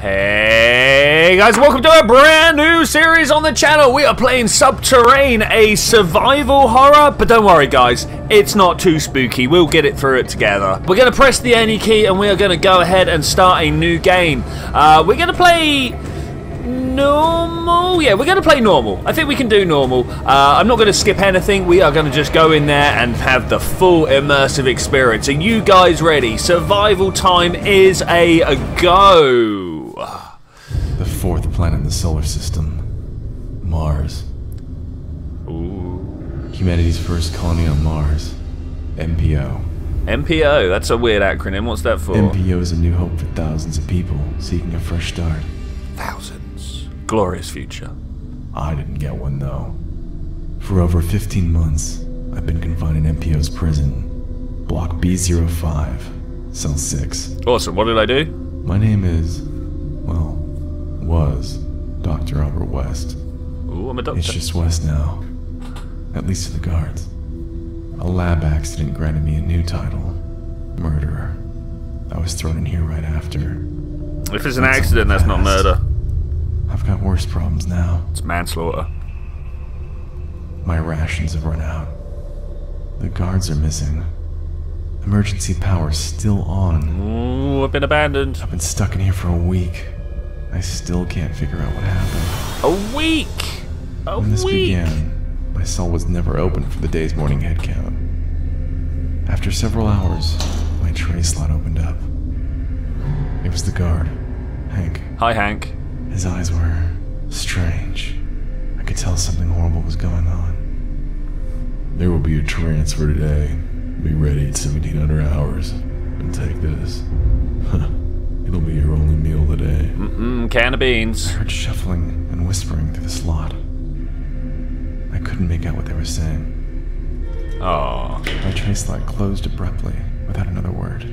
Hey guys, welcome to a brand new series on the channel. We are playing Subterrain, a survival horror, but don't worry guys, it's not too spooky. We'll get it through it together. We're going to press the any key and we are going to go ahead and start a new game. Uh, we're going to play normal? Yeah, we're going to play normal. I think we can do normal. Uh, I'm not going to skip anything. We are going to just go in there and have the full immersive experience. Are you guys ready? Survival time is a, a go. The fourth planet in the solar system. Mars. Ooh. Humanity's first colony on Mars. MPO. MPO, that's a weird acronym. What's that for? MPO is a new hope for thousands of people seeking a fresh start. Thousands. Glorious future. I didn't get one though. For over 15 months, I've been confined in MPO's prison. Block B05, Cell 6. Awesome. What did I do? My name is, was Dr. Albert West. Ooh, I'm a doctor. It's just West now. At least to the guards. A lab accident granted me a new title Murderer. I was thrown in here right after. if it's an accident, that's not murder. I've got worse problems now. It's manslaughter. My rations have run out. The guards are missing. Emergency power's still on. Ooh, I've been abandoned. I've been stuck in here for a week. I still can't figure out what happened. A week. A When this week. began, my cell was never open for the day's morning head count. After several hours, my tray slot opened up. It was the guard, Hank. Hi, Hank. His eyes were strange. I could tell something horrible was going on. There will be a transfer today. Be ready at 1700 hours. And take this. It'll be your only meal today. Mm-mm, can of beans. I heard shuffling and whispering through the slot. I couldn't make out what they were saying. Oh, My tray slot closed abruptly without another word.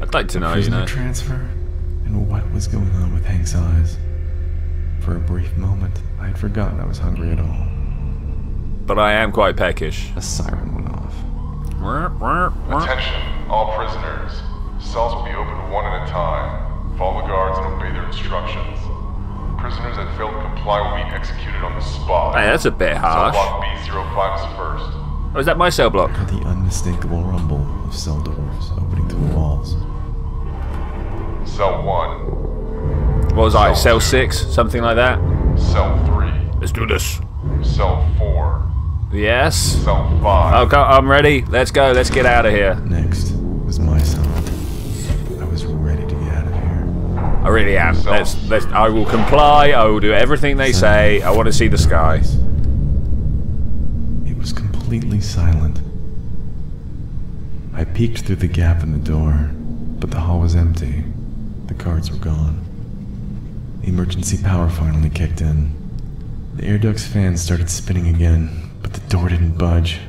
I'd like to know, you Prisoner know. transfer? And what was going on with Hank's eyes? For a brief moment, I had forgotten I was hungry at all. But I am quite peckish. A siren went off. Attention, all prisoners. Cells will be opened one at a time. Follow the guards and obey their instructions. Prisoners that fail to comply will be executed on the spot. Hey, that's a bit harsh. Cell harsh. block B05 is first. Oh, is that my cell block? The unmistakable rumble of cell doors opening through the walls. Cell 1. What was I? Cell 6? Something like that? Cell 3. Let's do this. Cell 4. Yes? Cell 5. Okay, I'm ready. Let's go. Let's get out of here. Next I really am. Let's, let's, I will comply. I will do everything they say. I want to see the sky. It was completely silent. I peeked through the gap in the door, but the hall was empty. The cards were gone. The emergency power finally kicked in. The air duct's fans started spinning again, but the door didn't budge.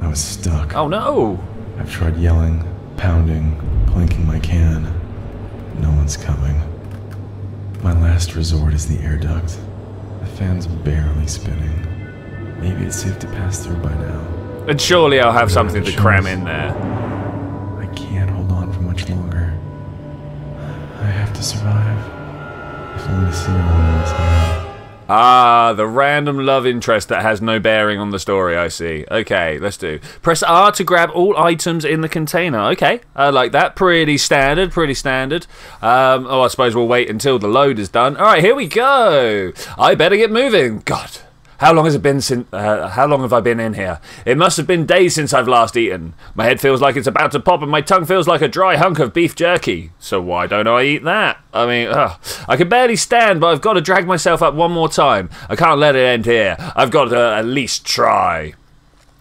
I was stuck. Oh no! I've tried yelling, pounding, clanking my can. No one's coming. My last resort is the air duct. The fan's barely spinning. Maybe it's safe to pass through by now. And surely I'll have something to cram in there. I can't hold on for much longer. I have to survive. If only Sarah was here. Ah, the random love interest that has no bearing on the story, I see. Okay, let's do. Press R to grab all items in the container. Okay, I like that. Pretty standard, pretty standard. Um, oh, I suppose we'll wait until the load is done. All right, here we go. I better get moving. God. How long has it been since? Uh, how long have I been in here? It must have been days since I've last eaten. My head feels like it's about to pop, and my tongue feels like a dry hunk of beef jerky. So why don't I eat that? I mean, ugh. I can barely stand, but I've got to drag myself up one more time. I can't let it end here. I've got to at least try.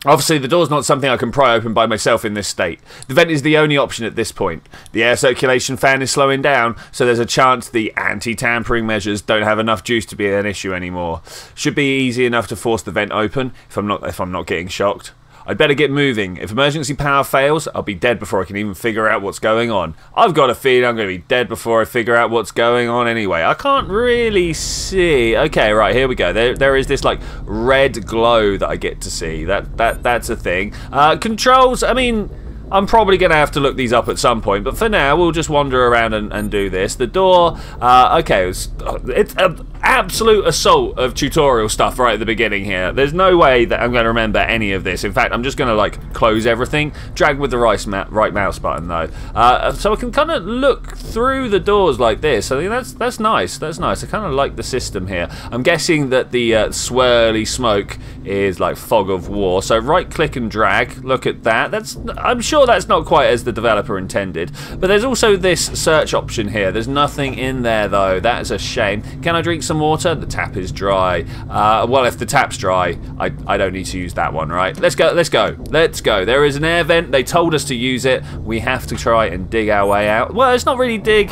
Obviously, the door's not something I can pry open by myself in this state. The vent is the only option at this point. The air circulation fan is slowing down, so there's a chance the anti-tampering measures don't have enough juice to be an issue anymore. Should be easy enough to force the vent open if I'm not if I'm not getting shocked. I'd better get moving. If emergency power fails, I'll be dead before I can even figure out what's going on. I've got a feeling I'm going to be dead before I figure out what's going on anyway. I can't really see. Okay, right, here we go. There, there is this like red glow that I get to see. That that that's a thing. Uh, controls, I mean, I'm probably going to have to look these up at some point, but for now, we'll just wander around and, and do this. The door, uh, okay, it's, it's an absolute assault of tutorial stuff right at the beginning here. There's no way that I'm going to remember any of this. In fact, I'm just going to like close everything, drag with the right, mouse button though. Uh, so I can kind of look through the doors like this. I think that's that's nice. That's nice. I kind of like the system here. I'm guessing that the uh, swirly smoke is like fog of war. So right click and drag. Look at that. That's I'm sure sure that's not quite as the developer intended. But there's also this search option here. There's nothing in there though. That's a shame. Can I drink some water? The tap is dry. Uh, well, if the tap's dry, I, I don't need to use that one, right? Let's go. Let's go. Let's go. There is an air vent. They told us to use it. We have to try and dig our way out. Well, it's not really dig.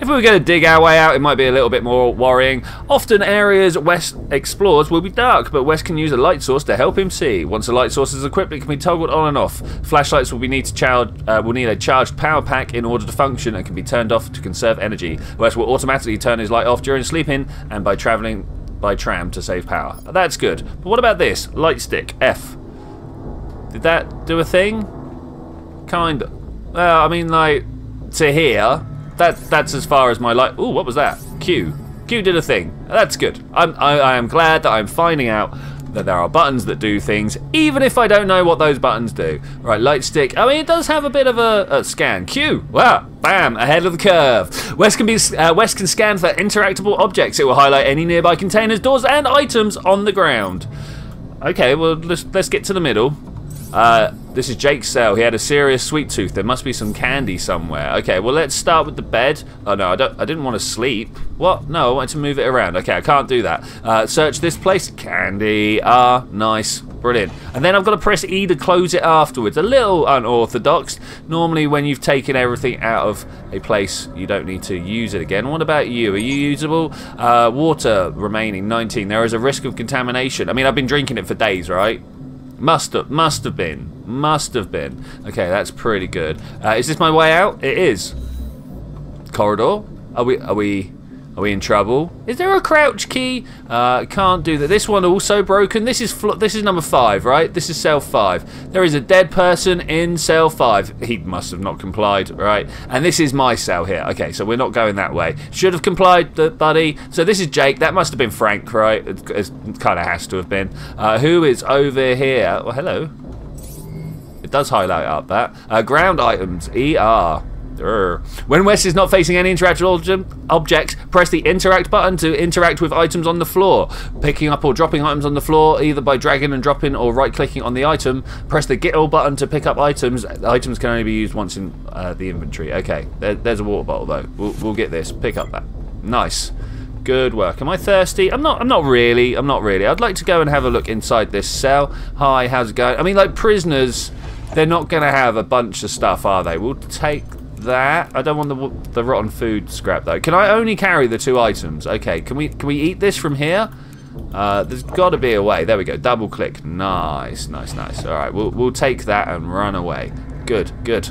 If we were going to dig our way out, it might be a little bit more worrying. Often areas West explores will be dark, but West can use a light source to help him see. Once the light source is equipped, it can be toggled on and off. Flashlights will be need to charge, uh, will need a charged power pack in order to function and can be turned off to conserve energy. Wes will automatically turn his light off during sleeping and by travelling by tram to save power. That's good. But what about this? Light stick, F. Did that do a thing? Kind of. Well, I mean, like, to here, that that's as far as my life. Oh, what was that? Q. Q did a thing. That's good. I'm, I, I am glad that I'm finding out that there are buttons that do things, even if I don't know what those buttons do. Right, light stick. I mean, it does have a bit of a, a scan. Q. Wow. Bam. Ahead of the curve. West can be uh, Wes can scan for interactable objects. It will highlight any nearby containers, doors, and items on the ground. Okay, well let's let's get to the middle. Uh, this is Jake's cell. He had a serious sweet tooth. There must be some candy somewhere. Okay, well let's start with the bed. Oh no, I don't. I didn't want to sleep. What? No, I wanted to move it around. Okay, I can't do that. Uh, search this place. Candy. Ah, nice. Brilliant. And then I've got to press E to close it afterwards. A little unorthodox. Normally when you've taken everything out of a place, you don't need to use it again. What about you? Are you usable? Uh, water remaining 19. There is a risk of contamination. I mean, I've been drinking it for days, right? Must have, must have been, must have been. Okay, that's pretty good. Uh, is this my way out? It is. Corridor. Are we? Are we? Are we in trouble? Is there a crouch key? Uh, can't do that. This one also broken. This is this is number five, right? This is cell five. There is a dead person in cell five. He must have not complied, right? And this is my cell here. Okay, so we're not going that way. Should have complied, buddy. So this is Jake. That must have been Frank, right? It, it kind of has to have been. Uh, who is over here? Well, hello. It does highlight up that. Uh, ground items, ER. When Wes is not facing any interactive objects, press the interact button to interact with items on the floor. Picking up or dropping items on the floor either by dragging and dropping or right clicking on the item. Press the get all button to pick up items. Items can only be used once in uh, the inventory. Okay, there, there's a water bottle though. We'll, we'll get this. Pick up that. Nice. Good work. Am I thirsty? I'm not. I'm not really. I'm not really. I'd like to go and have a look inside this cell. Hi, how's it going? I mean, like prisoners, they're not going to have a bunch of stuff, are they? We'll take that. I don't want the the rotten food scrap though. Can I only carry the two items? Okay. Can we can we eat this from here? Uh, there's got to be a way. There we go. Double click. Nice, nice, nice. All right, we'll we'll take that and run away. Good, good.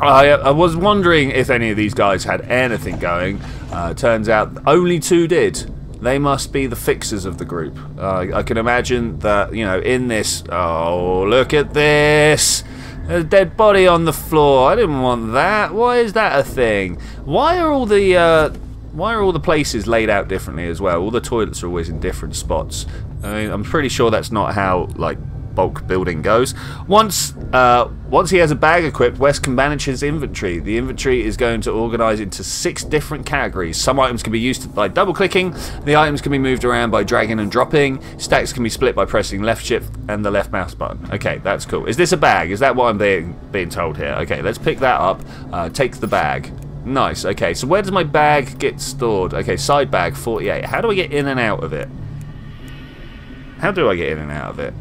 I, I was wondering if any of these guys had anything going. Uh, turns out only two did. They must be the fixers of the group. Uh, I can imagine that, you know, in this... Oh, look at this! A dead body on the floor. I didn't want that. Why is that a thing? Why are all the uh, why are all the places laid out differently as well? All the toilets are always in different spots. I mean, I'm pretty sure that's not how like bulk building goes. Once uh, once he has a bag equipped, Wes can manage his inventory. The inventory is going to organize into six different categories. Some items can be used by double clicking. The items can be moved around by dragging and dropping. Stacks can be split by pressing left shift and the left mouse button. Okay, that's cool. Is this a bag? Is that what I'm being being told here? Okay, let's pick that up. Uh, take the bag. Nice. Okay, so where does my bag get stored? Okay, side bag 48. How do I get in and out of it? How do I get in and out of it?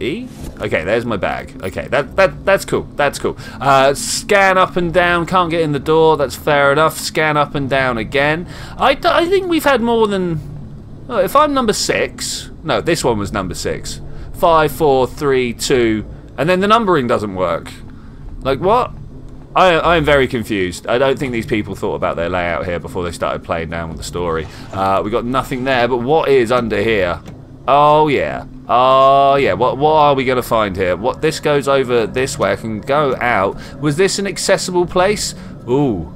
E? Okay, there's my bag. Okay, that that that's cool. That's cool. Uh, scan up and down. Can't get in the door. That's fair enough. Scan up and down again. I, I think we've had more than... Oh, if I'm number six... No, this one was number six. Five, four, three, two... And then the numbering doesn't work. Like, what? I, I am very confused. I don't think these people thought about their layout here before they started playing down with the story. Uh, we got nothing there, but what is under here? Oh yeah. Oh yeah. What what are we gonna find here? What this goes over this way. I can go out. Was this an accessible place? Ooh.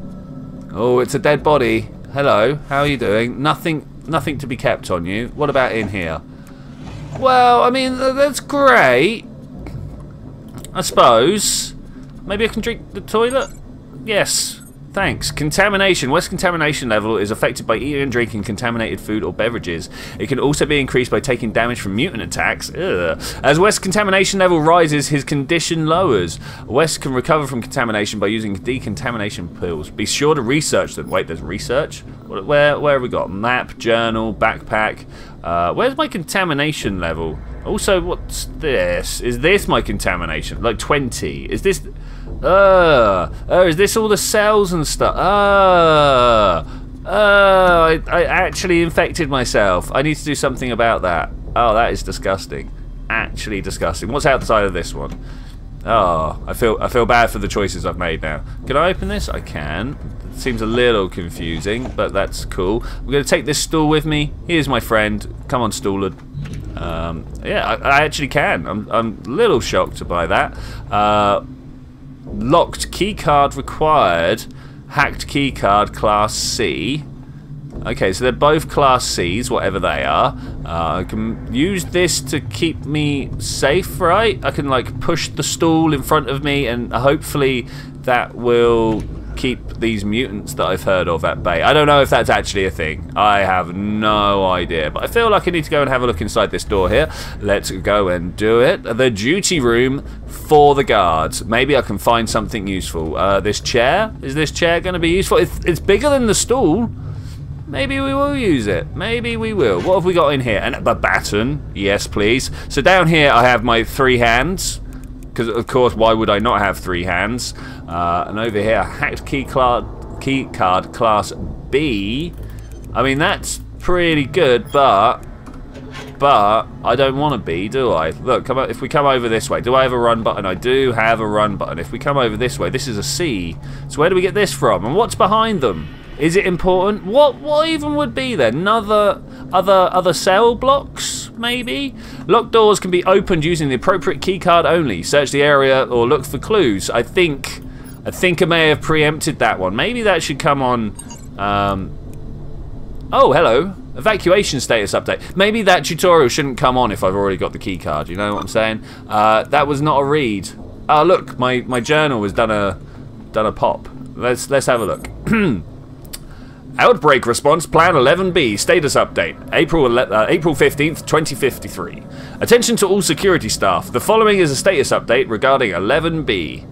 Oh, it's a dead body. Hello. How are you doing? Nothing nothing to be kept on you. What about in here? Well, I mean that's great. I suppose. Maybe I can drink the toilet? Yes. Thanks. Contamination. West contamination level is affected by eating and drinking contaminated food or beverages. It can also be increased by taking damage from mutant attacks. Ugh. As West contamination level rises, his condition lowers. West can recover from contamination by using decontamination pills. Be sure to research them. Wait, there's research? Where, where have we got? Map, journal, backpack. Uh, where's my contamination level? Also, what's this? Is this my contamination? Like 20. Is this... Uh, oh, is this all the cells and stuff? Uh, uh, I, I actually infected myself. I need to do something about that. Oh, that is disgusting. Actually disgusting. What's outside of this one? Oh, I feel I feel bad for the choices I've made now. Can I open this? I can. It seems a little confusing, but that's cool. I'm going to take this stool with me. Here's my friend. Come on, Stoolard. Um, yeah, I, I, actually can. I'm, I'm a little shocked by that. Uh, locked keycard required. Hacked keycard class C. Okay, so they're both class C's, whatever they are. Uh, I can use this to keep me safe, right? I can like push the stool in front of me and hopefully that will keep these mutants that I've heard of at bay. I don't know if that's actually a thing. I have no idea. But I feel like I need to go and have a look inside this door here. Let's go and do it. The duty room for the guards. Maybe I can find something useful. Uh, this chair? Is this chair going to be useful? It's, it's bigger than the stool. Maybe we will use it. Maybe we will. What have we got in here? And a baton. Yes, please. So down here I have my three hands. Because, of course, why would I not have three hands? Uh, and over here, hacked key, key card class B. I mean, that's pretty good, but... But I don't want to be, do I? Look, come if we come over this way, do I have a run button? I do have a run button. If we come over this way, this is a C. So where do we get this from? And what's behind them? Is it important? What what even would be there? Another other other cell blocks, maybe? Locked doors can be opened using the appropriate keycard only. Search the area or look for clues. I think I think I may have preempted that one. Maybe that should come on um, Oh, hello. Evacuation status update. Maybe that tutorial shouldn't come on if I've already got the keycard, you know what I'm saying? Uh, that was not a read. Oh look, my, my journal has done a done a pop. Let's let's have a look. Outbreak Response Plan 11B Status Update April uh, April 15th 2053 Attention to all security staff. The following is a status update regarding 11B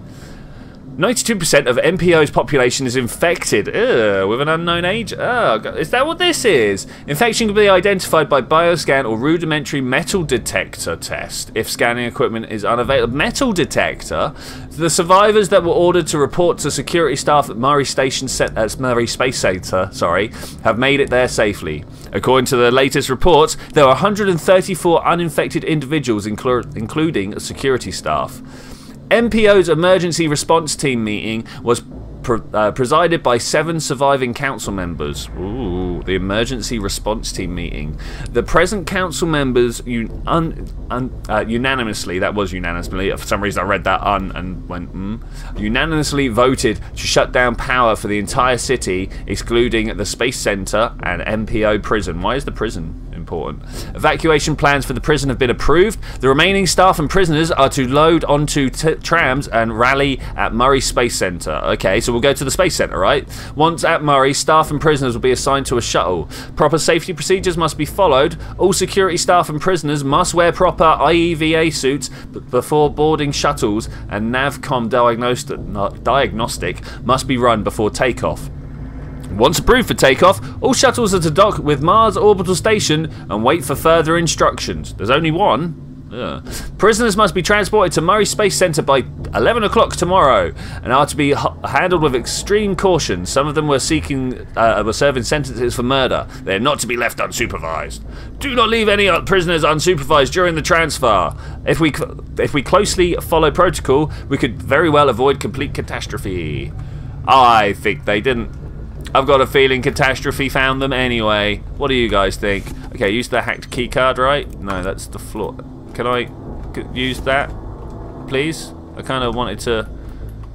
92% of MPO's population is infected Ugh, with an unknown age. Ugh, is that what this is? Infection can be identified by bioscan or rudimentary metal detector test if scanning equipment is unavailable. Metal detector? The survivors that were ordered to report to security staff at Murray Station set, uh, Murray Space Center, sorry, have made it there safely. According to the latest reports, there are 134 uninfected individuals, including security staff. MPO's emergency response team meeting was pre uh, presided by seven surviving council members. Ooh, the emergency response team meeting. The present council members un un uh, unanimously, that was unanimously, for some reason I read that un and went mm, unanimously voted to shut down power for the entire city, excluding the Space Center and MPO prison. Why is the prison important. Evacuation plans for the prison have been approved. The remaining staff and prisoners are to load onto trams and rally at Murray Space Center. Okay, so we'll go to the Space Center, right? Once at Murray, staff and prisoners will be assigned to a shuttle. Proper safety procedures must be followed. All security staff and prisoners must wear proper IEVA suits before boarding shuttles, and NAVCOM diagnostic must be run before takeoff. Once approved for takeoff, all shuttles are to dock with Mars Orbital Station and wait for further instructions. There's only one. Ugh. Prisoners must be transported to Murray Space Center by 11 o'clock tomorrow and are to be handled with extreme caution. Some of them were seeking, uh, were serving sentences for murder. They are not to be left unsupervised. Do not leave any prisoners unsupervised during the transfer. If we, if we closely follow protocol, we could very well avoid complete catastrophe. I think they didn't I've got a feeling Catastrophe found them anyway. What do you guys think? Okay, use the hacked key card, right? No, that's the floor. Can I use that, please? I kind of wanted to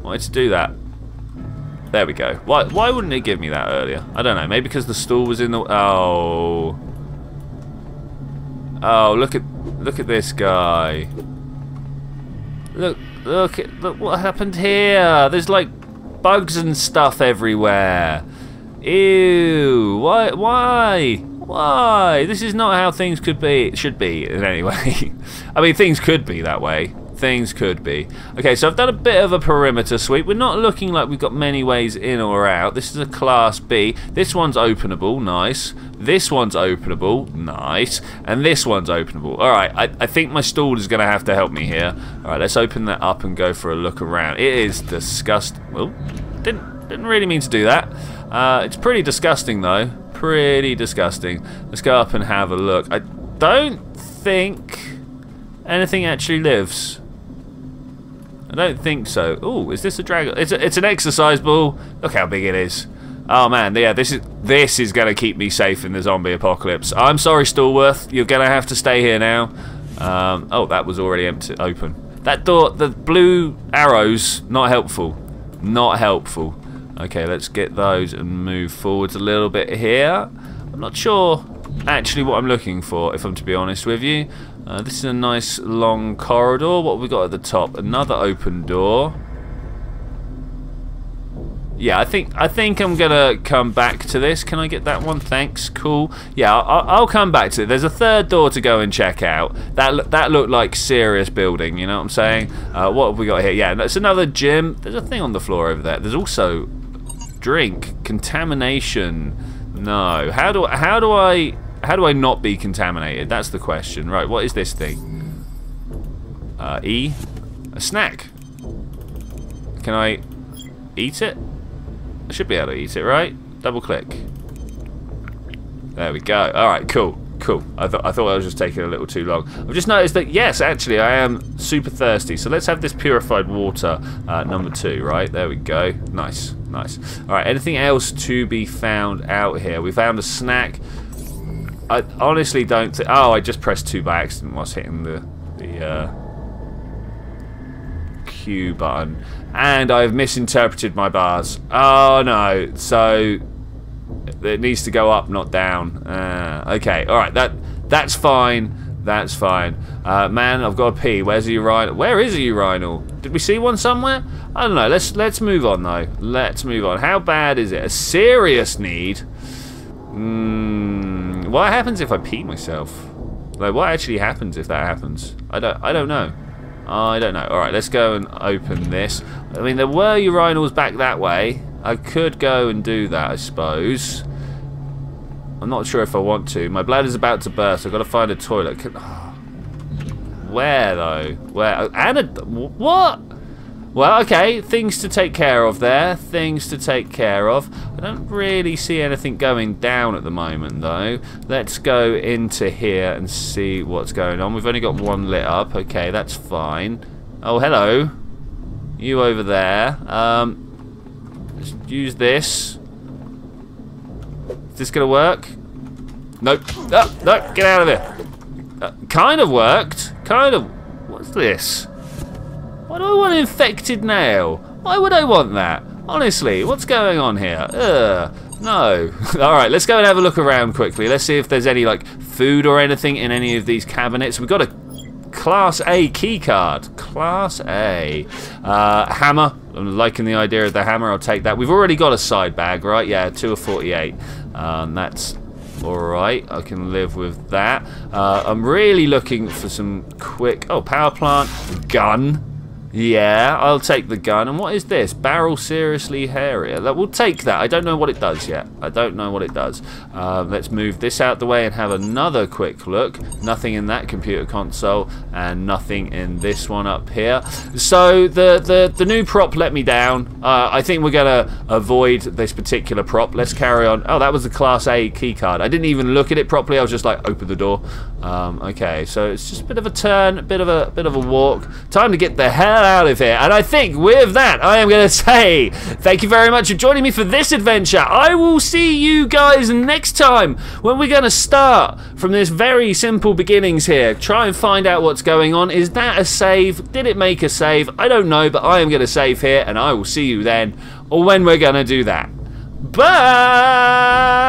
wanted to do that. There we go. Why why wouldn't it give me that earlier? I don't know. Maybe because the stool was in the oh oh look at look at this guy. Look look at look what happened here. There's like bugs and stuff everywhere. Ew. Why why why? This is not how things could be. Should be in any way. I mean, things could be that way things could be. Okay, so I've done a bit of a perimeter sweep. We're not looking like we've got many ways in or out. This is a Class B. This one's openable, nice. This one's openable, nice. And this one's openable. Alright, I, I think my stool is going to have to help me here. Alright, let's open that up and go for a look around. It is disgusting. Well, didn't, didn't really mean to do that. Uh, it's pretty disgusting, though. Pretty disgusting. Let's go up and have a look. I don't think anything actually lives. I don't think so. Oh, is this a dragon? It's a, it's an exercise ball. Look how big it is. Oh man, yeah, this is this is gonna keep me safe in the zombie apocalypse. I'm sorry, Stallworth, you're gonna have to stay here now. Um, oh, that was already empty, open. That door, the blue arrows, not helpful, not helpful. Okay, let's get those and move forwards a little bit here. I'm not sure actually what I'm looking for, if I'm to be honest with you. Uh, this is a nice long corridor. What have we got at the top? Another open door. Yeah, I think I think I'm gonna come back to this. Can I get that one? Thanks. Cool. Yeah, I'll, I'll come back to it. There's a third door to go and check out. That that looked like serious building. You know what I'm saying? Uh, what have we got here? Yeah, that's another gym. There's a thing on the floor over there. There's also drink contamination. No. How do how do I how do I not be contaminated? That's the question. Right, what is this thing? Uh, e? A snack. Can I eat it? I should be able to eat it, right? Double click. There we go. Alright, cool. Cool. I, th I thought I was just taking a little too long. I've just noticed that, yes, actually, I am super thirsty. So let's have this purified water uh, number two, right? There we go. Nice, nice. Alright, anything else to be found out here? We found a snack. I honestly don't think... Oh, I just pressed 2 by accident whilst hitting the, the uh, Q button. And I've misinterpreted my bars. Oh, no. So, it needs to go up, not down. Uh, okay, alright. That That's fine. That's fine. Uh, man, I've got to pee. Where's a urinal? Where is a urinal? Did we see one somewhere? I don't know. Let's let's move on though. Let's move on. How bad is it? A serious need? Hmm. What happens if I pee myself? Like, what actually happens if that happens? I don't. I don't know. I don't know. All right, let's go and open this. I mean, there were urinals back that way. I could go and do that, I suppose. I'm not sure if I want to. My bladder's about to burst. I've got to find a toilet. Can, oh. Where though? Where? And a what? Well, okay, things to take care of there. Things to take care of. I don't really see anything going down at the moment, though. Let's go into here and see what's going on. We've only got one lit up. Okay, that's fine. Oh, hello. You over there. Um, let's use this. Is this to work? Nope. Oh, no, get out of here. Uh, kind of worked. Kind of. What's this? Why do I want an infected nail? Why would I want that? Honestly, what's going on here? Ugh, no. Alright, let's go and have a look around quickly. Let's see if there's any, like, food or anything in any of these cabinets. We've got a Class A key card. Class A. Uh, hammer. I'm liking the idea of the hammer. I'll take that. We've already got a side bag, right? Yeah, 2 of 48. Um, that's Alright, I can live with that. Uh, I'm really looking for some quick... Oh, power plant. Gun. Yeah, I'll take the gun. And what is this? Barrel seriously hairier. That We'll take that. I don't know what it does yet. I don't know what it does. Uh, let's move this out the way and have another quick look. Nothing in that computer console and nothing in this one up here. So the, the, the new prop let me down. Uh, I think we're going to avoid this particular prop. Let's carry on. Oh, that was the Class A key card. I didn't even look at it properly. I was just like, open the door. Um, okay, so it's just a bit of a turn, a bit of a bit of a walk. Time to get the hell hell out of here. And I think with that, I am going to say thank you very much for joining me for this adventure. I will see you guys next time when we're going to start from this very simple beginnings here. Try and find out what's going on. Is that a save? Did it make a save? I don't know, but I am going to save here, and I will see you then, or when we're going to do that. Bye!